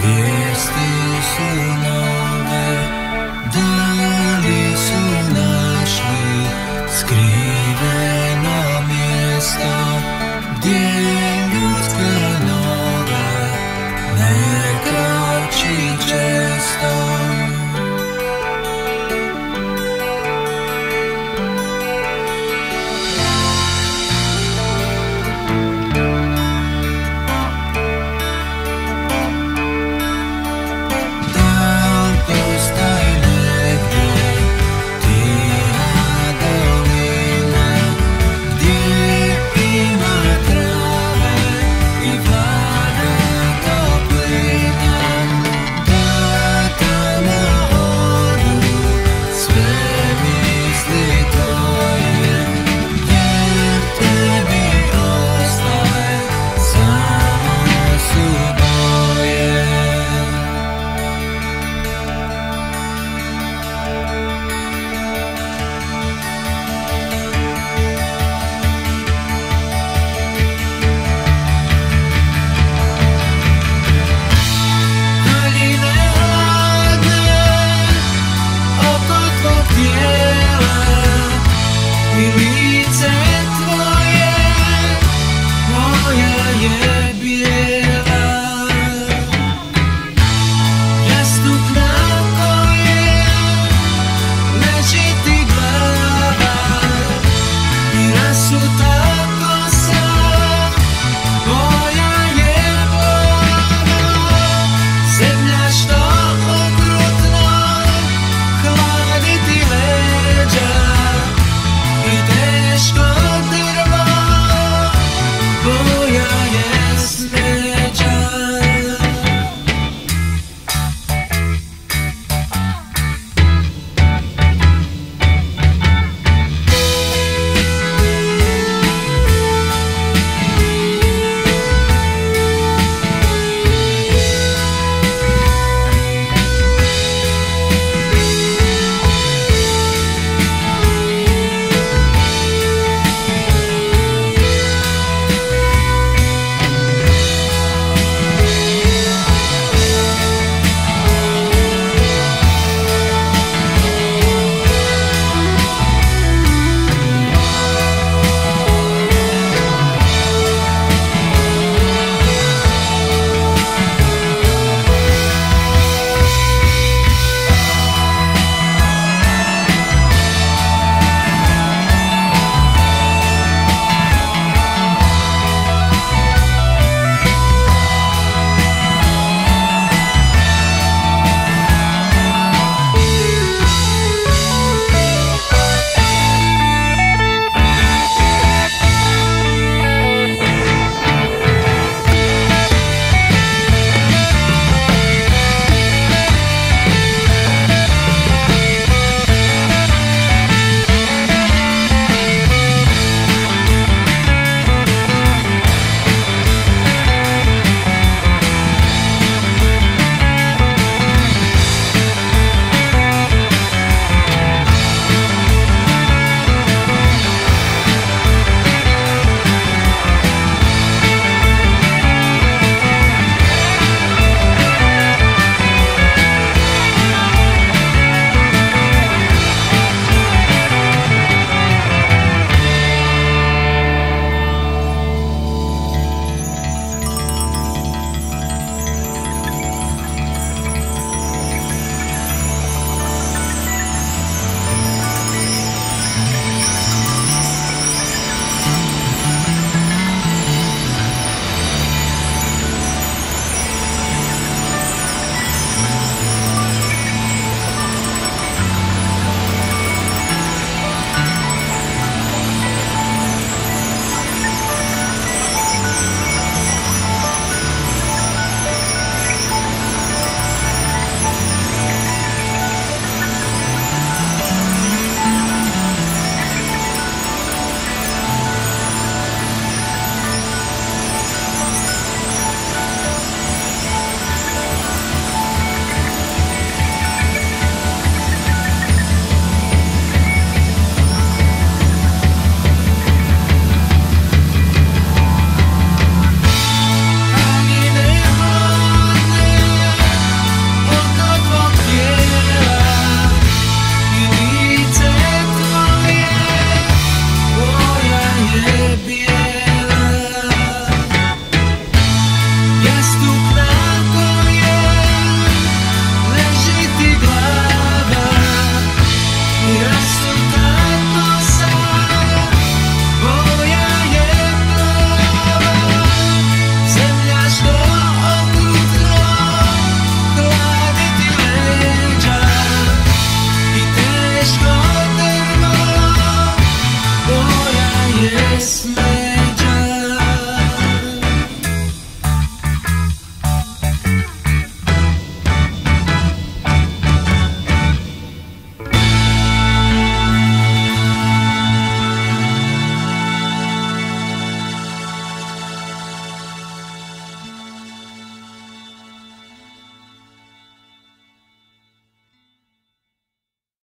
Viesti sul nome. Della aşkla